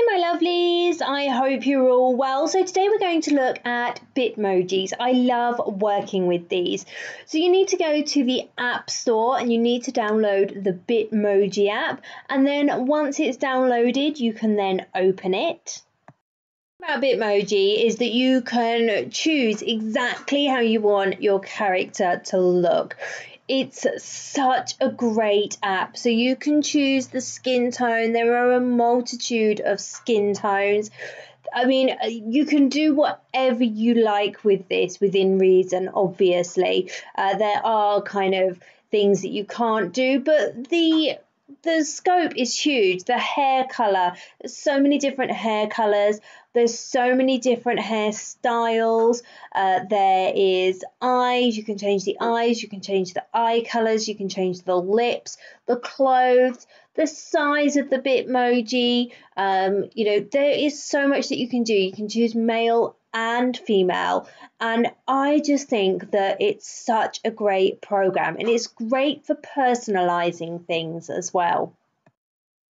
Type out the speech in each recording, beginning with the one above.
Hi my lovelies, I hope you're all well. So today we're going to look at Bitmojis. I love working with these. So you need to go to the App Store and you need to download the Bitmoji app and then once it's downloaded you can then open it. About Bitmoji is that you can choose exactly how you want your character to look it's such a great app. So you can choose the skin tone. There are a multitude of skin tones. I mean, you can do whatever you like with this within reason, obviously. Uh, there are kind of things that you can't do, but the the scope is huge. The hair color, so many different hair colors. There's so many different hairstyles. Uh, there is eyes. You can change the eyes. You can change the eye colors. You can change the lips, the clothes, the size of the Bitmoji. Um, you know, there is so much that you can do. You can choose male and female. And I just think that it's such a great program and it's great for personalizing things as well.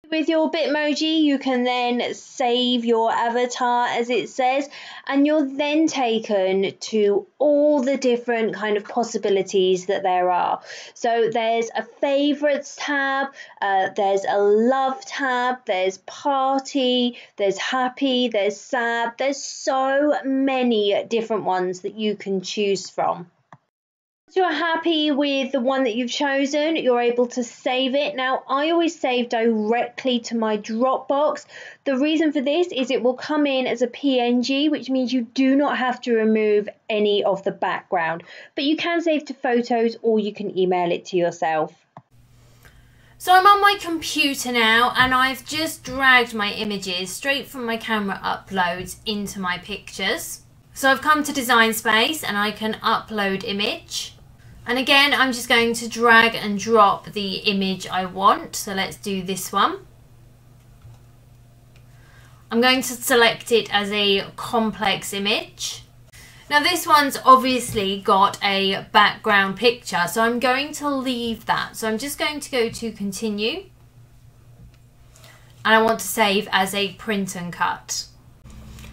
With your Bitmoji, you can then save your avatar as it says, and you're then taken to all the different kind of possibilities that there are. So there's a favorites tab, uh, there's a love tab, there's party, there's happy, there's sad. There's so many different ones that you can choose from you're happy with the one that you've chosen, you're able to save it. Now, I always save directly to my Dropbox. The reason for this is it will come in as a PNG, which means you do not have to remove any of the background. But you can save to photos or you can email it to yourself. So I'm on my computer now and I've just dragged my images straight from my camera uploads into my pictures. So I've come to Design Space and I can upload image. And again, I'm just going to drag and drop the image I want. So let's do this one. I'm going to select it as a complex image. Now this one's obviously got a background picture, so I'm going to leave that. So I'm just going to go to continue. And I want to save as a print and cut.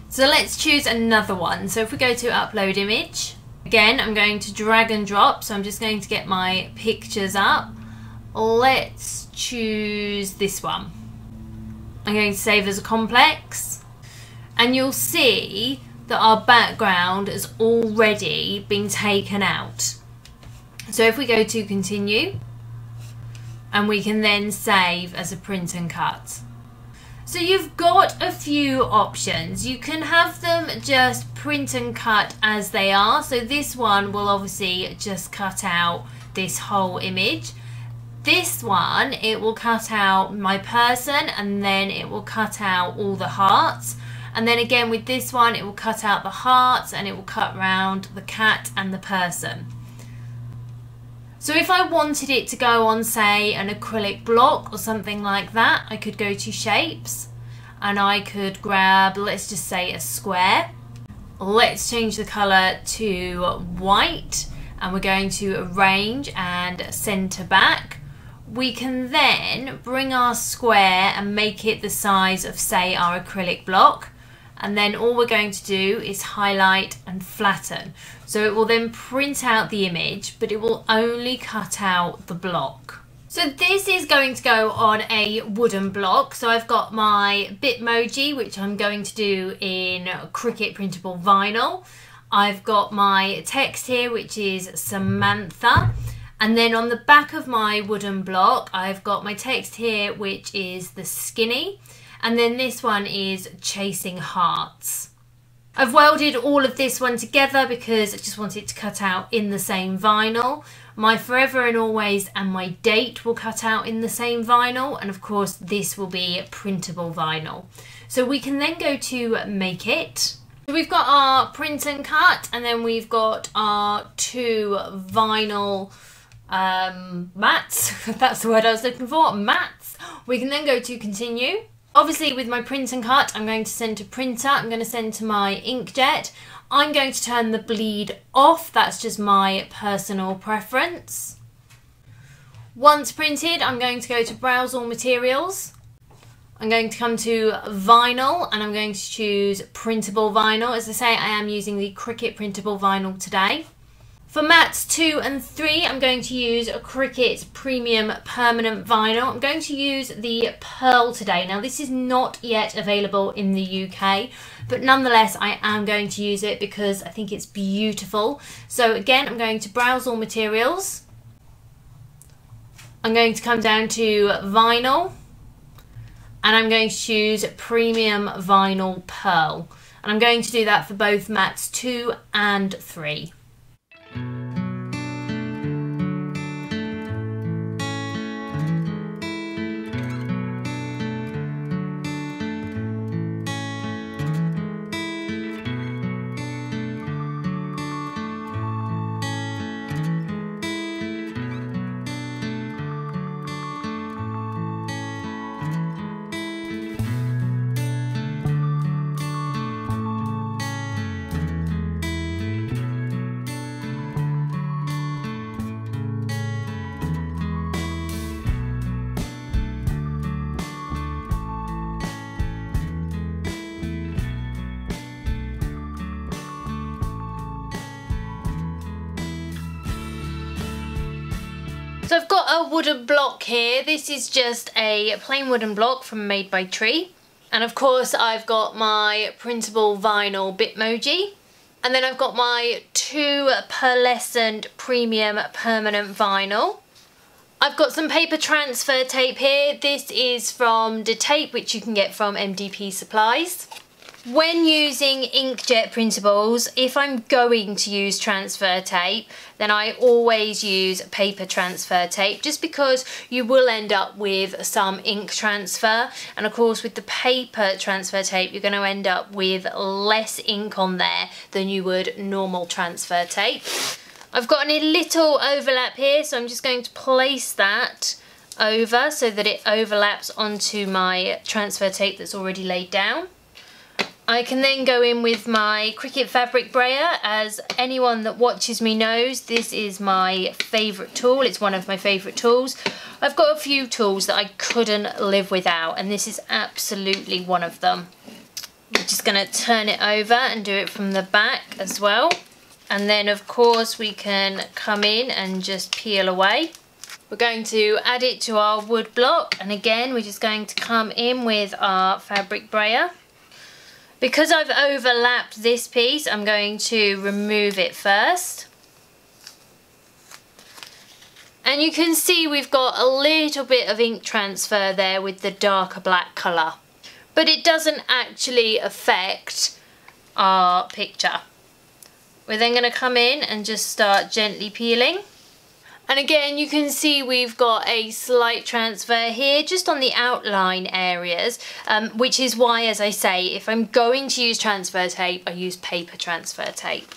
So let's choose another one. So if we go to upload image, Again, I'm going to drag and drop, so I'm just going to get my pictures up. Let's choose this one. I'm going to save as a complex. And you'll see that our background has already been taken out. So if we go to continue, and we can then save as a print and cut. So you've got a few options. You can have them just print and cut as they are. So this one will obviously just cut out this whole image. This one, it will cut out my person and then it will cut out all the hearts. And then again with this one, it will cut out the hearts and it will cut round the cat and the person. So if I wanted it to go on, say, an acrylic block or something like that, I could go to shapes and I could grab, let's just say a square. Let's change the color to white and we're going to arrange and center back. We can then bring our square and make it the size of say our acrylic block and then all we're going to do is highlight and flatten. So it will then print out the image, but it will only cut out the block. So this is going to go on a wooden block. So I've got my Bitmoji, which I'm going to do in Cricut printable vinyl. I've got my text here, which is Samantha. And then on the back of my wooden block, I've got my text here, which is the skinny. And then this one is Chasing Hearts. I've welded all of this one together because I just want it to cut out in the same vinyl. My Forever and Always and my date will cut out in the same vinyl and of course this will be printable vinyl. So we can then go to make it. So we've got our print and cut and then we've got our two vinyl um, mats. That's the word I was looking for, mats. We can then go to continue Obviously with my print and cut, I'm going to send to printer, I'm going to send to my inkjet. I'm going to turn the bleed off, that's just my personal preference. Once printed, I'm going to go to browse all materials. I'm going to come to vinyl and I'm going to choose printable vinyl. As I say, I am using the Cricut printable vinyl today. For mats 2 and 3, I'm going to use a Cricut Premium Permanent Vinyl. I'm going to use the Pearl today. Now, this is not yet available in the UK, but nonetheless, I am going to use it because I think it's beautiful. So again, I'm going to browse all materials. I'm going to come down to vinyl and I'm going to choose Premium Vinyl Pearl. And I'm going to do that for both mats 2 and 3. Got a wooden block here. This is just a plain wooden block from Made by Tree. And of course I've got my printable vinyl Bitmoji. And then I've got my two pearlescent premium permanent vinyl. I've got some paper transfer tape here. This is from the tape which you can get from MDP Supplies. When using inkjet printables, if I'm going to use transfer tape, then I always use paper transfer tape just because you will end up with some ink transfer. And of course, with the paper transfer tape, you're going to end up with less ink on there than you would normal transfer tape. I've got a little overlap here, so I'm just going to place that over so that it overlaps onto my transfer tape that's already laid down. I can then go in with my Cricut Fabric Brayer. As anyone that watches me knows, this is my favourite tool. It's one of my favourite tools. I've got a few tools that I couldn't live without, and this is absolutely one of them. I'm just going to turn it over and do it from the back as well. And then, of course, we can come in and just peel away. We're going to add it to our wood block, and again, we're just going to come in with our Fabric Brayer. Because I've overlapped this piece, I'm going to remove it first. And you can see we've got a little bit of ink transfer there with the darker black colour. But it doesn't actually affect our picture. We're then going to come in and just start gently peeling. And again, you can see we've got a slight transfer here just on the outline areas, um, which is why, as I say, if I'm going to use transfer tape, I use paper transfer tape.